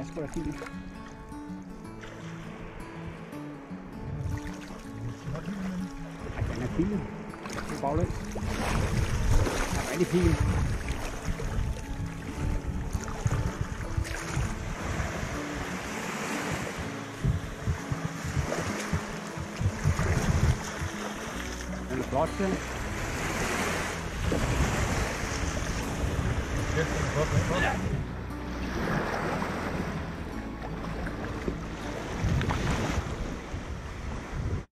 er what I fint. Ej, den er fin. Det er baglæns. Den er rigtig fin. Den er flot, den. Den er den er.